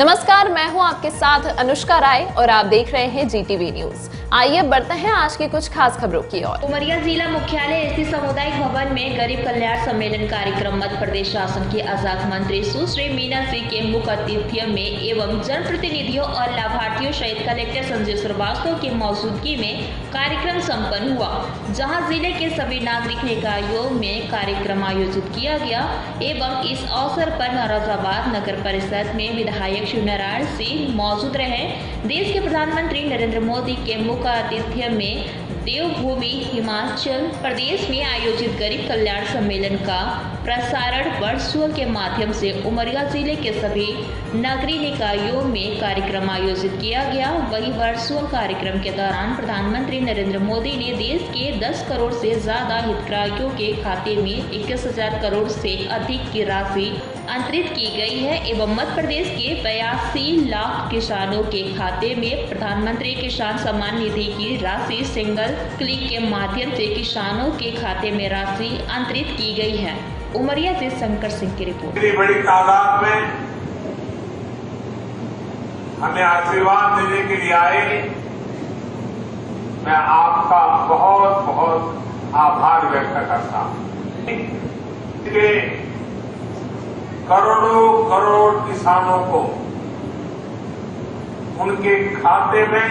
नमस्कार, मैं हूँ आपके साथ अनुष्का राय और आप देख रहे हैं जीटीवी न्यूज़ आइए बढ़ते हैं आज की कुछ खास खबरों की ओर। उमरिया जिला मुख्यालय स्थित सामुदायिक भवन में गरीब कल्याण सम्मेलन कार्यक्रम मध्य प्रदेश शासन के आज़ाद मंत्री सुश्री मीना सिंह के मुख्य आतिथ्य में एवं जनप्रतिनिधियों और लाभार्थियों सहित कलेक्टर संजय श्रीवास्तव की मौजूदगी में कार्यक्रम संपन्न हुआ, जहाँ ज़िले के सभी नागरिक निकायों में कार्यक्रम आयोजित किया गया एवं इस अवसर पर नौरोजाबाद नगर परिषद में विधायक शिव नारायण सिंह मौजूद रहे। देश के प्रधानमंत्री नरेंद्र मोदी के मुख्य आतिथ्य में देवभूमि हिमाचल प्रदेश में आयोजित गरीब कल्याण सम्मेलन का प्रसारण वर्चुअल के माध्यम से उमरिया ज़िले के सभी नगरीय निकायों में कार्यक्रम आयोजित किया गया। वही वर्चुअल कार्यक्रम के दौरान प्रधानमंत्री नरेंद्र मोदी ने देश के 10 करोड़ से ज़्यादा हितग्राहियों के खाते में इक्कीस करोड़ से अधिक की राशि अंतरित की गई है एवं मध्य प्रदेश के बयासी लाख किसानों के खाते में प्रधानमंत्री किसान सम्मान निधि की राशि सिंगल क्लिक के माध्यम से किसानों के खाते में राशि अंतरित की गई है। उमरिया से शंकर सिंह की रिपोर्ट। इतनी बड़ी तादाद में हमें आशीर्वाद देने के लिए आए। मैं आपका बहुत बहुत आभार व्यक्त करता हूँ। करोड़ों करोड़ किसानों को उनके खाते में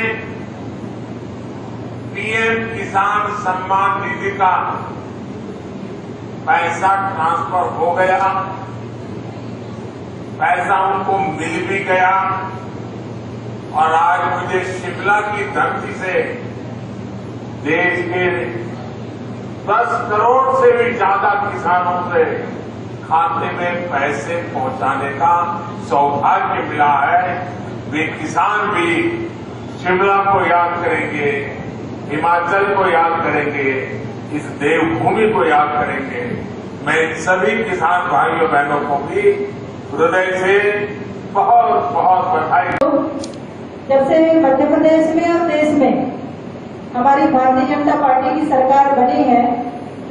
पीएम किसान सम्मान निधि का पैसा ट्रांसफ़र हो गया। पैसा उनको मिल भी गया। और आज मुझे शिमला की धरती से देश के 10 करोड़ से भी ज़्यादा किसानों से खाते में पैसे पहुँचाने का सौभाग्य मिला है। वे किसान भी शिमला को याद करेंगे, हिमाचल को याद करेंगे, इस देवभूमि को याद करेंगे। मैं सभी किसान भाइयों, बहनों को भी हृदय से बहुत बहुत बधाई जब से मध्य प्रदेश में और देश में हमारी भारतीय जनता पार्टी की सरकार बनी है,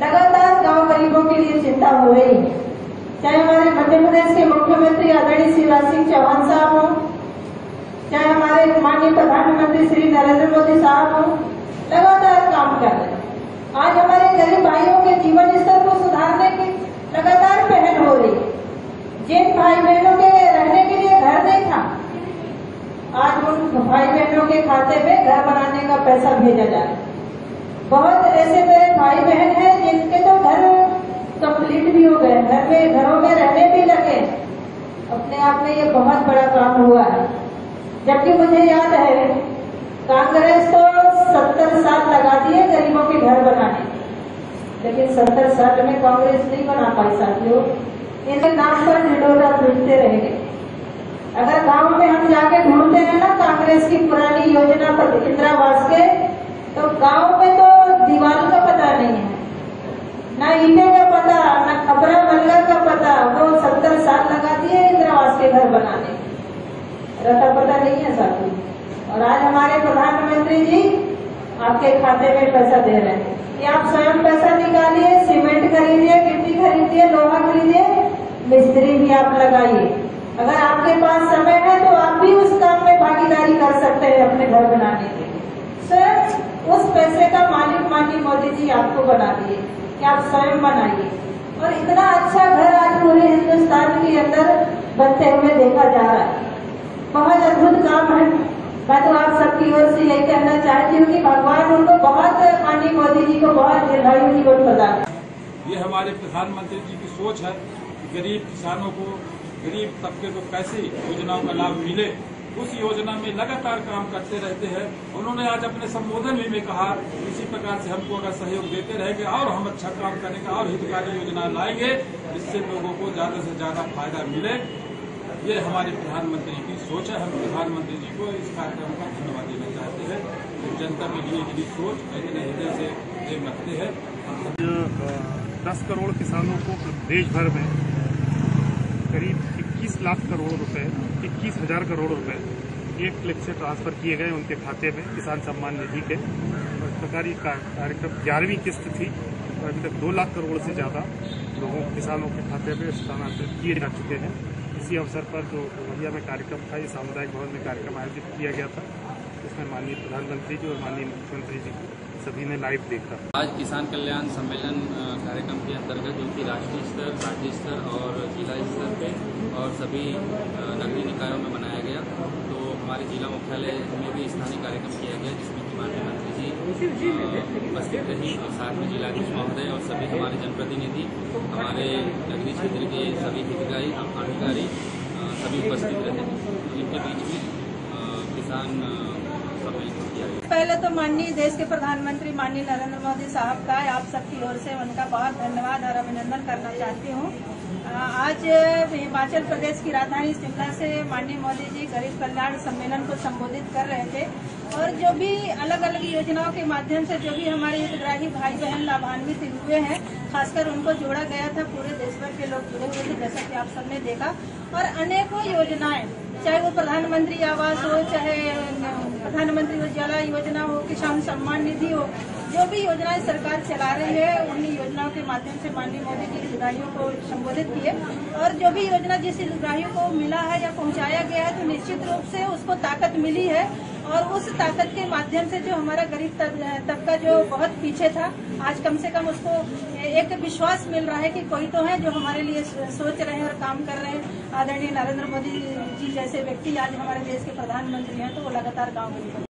लगातार गाँव गरीबों के लिए चिंता हो रही है। चाहे हमारे मध्य प्रदेश के मुख्यमंत्री आदरणीय शिवराज सिंह चौहान साहब हों। चाहे हमारे माननीय प्रधानमंत्री श्री नरेंद्र मोदी साहब हो। लगातार काम कर रहे हैं। आज हमारे गरीब भाइयों के जीवन स्तर को सुधारने की लगातार पहल हो रही है। जिन भाई बहनों के रहने के लिए घर नहीं था, आज उन भाई बहनों के खाते में घर बनाने का पैसा भेजा जा रहा है। बहुत ऐसे मेरे भाई बहन गए घर में रहने भी लगे। अपने आप में ये बहुत बड़ा काम हुआ है। जबकि मुझे याद है, कांग्रेस तो सत्तर साल लगा दिए गरीबों के घर बनाने लेकिन सत्तर साल में कांग्रेस नहीं बना पाई, साथियों। इनके नाम पर ढिढोरा पीटते रह गए अगर गाँव में हम जाके ढूंढते हैं ना कांग्रेस की पुरानी योजना पर इंदिरावास के तो गाँव में तो दीवारों का पता नहीं है। ना ईटे का पता न खबरा मलगा सत्तर साल लगा दिए इंदिरावास के घर बनाने। रता पता नहीं है साथी। और आज हमारे प्रधानमंत्री जी आपके खाते में पैसा दे रहे हैं। कि आप स्वयं पैसा निकालिए, सीमेंट खरीदिए गिट्टी खरीदिए, लोहा खरीदिए, मिस्त्री भी आप लगाइए। अगर आपके पास समय है तो आप भी उस काम में भागीदारी कर सकते हैं अपने घर बनाने के लिए। उस पैसे का मालिक मानी मोदी जी आपको बना दिए कि आप स्वयं बनाइए। और इतना अच्छा घर आज पूरे हिंदुस्तान के अंदर बनते हुए देखा जा रहा है। बहुत अद्भुत काम है। मैं तो आप सबकी ओर से यही कहना चाहती हूँ कि भगवान उनको बहुत माननीय मोदी जी को बहुत दीर्घायु जीवन प्रदान ये हमारे प्रधानमंत्री जी की सोच है गरीब किसानों को, गरीब तबके को कैसे योजनाओं का लाभ मिले। उस योजना में लगातार काम करते रहते हैं। उन्होंने आज अपने संबोधन में भी कहा, इसी प्रकार से हमको अगर सहयोग देते रहेंगे और हम अच्छा काम करेंगे और हितकारी योजना लाएँगे जिससे लोगों को ज़्यादा से ज़्यादा फ़ायदा मिले। ये हमारे प्रधानमंत्री की सोच है। हम प्रधानमंत्री जी को इस कार्यक्रम का धन्यवाद देना चाहते हैं। जनता के लिए इतनी सोच इतने हृदय से प्रेम रखते हैं। दस करोड़ किसानों को देश भर में करीब 21 लाख करोड़ रुपए 21 हज़ार करोड़ रुपए एक क्लिक से ट्रांसफ़र किए गए उनके खाते में, किसान सम्मान निधि के। और इस प्रकार ये कार्यक्रम ग्यारहवीं किस्त थी और अभी तक दो लाख करोड़ से ज़्यादा लोगों, किसानों के खाते में स्थानांतरित किए जा चुके हैं। इसी अवसर पर जो बलिया में कार्यक्रम था, ये सामुदायिक भवन में कार्यक्रम आयोजित किया गया था इसमें माननीय प्रधानमंत्री जी और माननीय मुख्यमंत्री जी। सभी ने लाइव देखा। आज किसान कल्याण सम्मेलन कार्यक्रम के अंतर्गत जो कि राष्ट्रीय स्तर, राज्य स्तर और जिला स्तर पे और सभी नगरीय निकायों में मनाया गया। तो हमारे जिला मुख्यालय में भी स्थानीय कार्यक्रम किया गया, जिसमें कि माननीय मंत्री जी उपस्थित रही और साथ में जिलाधीश महोदय और सभी हमारे जनप्रतिनिधि, हमारे नगरीय क्षेत्र के सभी हितग्राही अधिकारी सभी उपस्थित रहे। इनके बीच में किसान अ, सम्मेलन किया गया पहले तो माननीय देश के प्रधानमंत्री माननीय नरेंद्र मोदी साहब का, आप सबकी ओर से उनका बहुत धन्यवाद और अभिनंदन करना चाहती हूँ। आज हिमाचल प्रदेश की राजधानी शिमला से माननीय मोदी जी गरीब कल्याण सम्मेलन को संबोधित कर रहे थे। और जो भी अलग अलग योजनाओं के माध्यम से जो भी हमारे हितग्राही भाई बहन लाभान्वित हुए हैं, खासकर उनको जोड़ा गया था, पूरे देश भर के लोग जुड़े हुए थे, जैसा कि आप सबने देखा। और अनेकों योजनाएँ चाहे वो प्रधानमंत्री आवास हो, चाहे प्रधानमंत्री उज्ज्वला योजना हो, किसान सम्मान निधि हो, जो भी योजनाएँ सरकार चला रही है उन योजनाओं के माध्यम से माननीय मोदी जी हितग्राहियों को संबोधित किए। और जो भी योजना जिस हितग्राहियों को मिला है या पहुँचाया गया है तो निश्चित रूप से उसको ताकत मिली है। और उस ताकत के माध्यम से जो हमारा गरीब तबका जो बहुत पीछे था, आज कम से कम उसको एक विश्वास मिल रहा है कि कोई तो है जो हमारे लिए सोच रहे हैं और काम कर रहे हैं। आदरणीय नरेंद्र मोदी जी जैसे व्यक्ति आज हमारे देश के प्रधानमंत्री हैं तो वो लगातार गाँव गरीब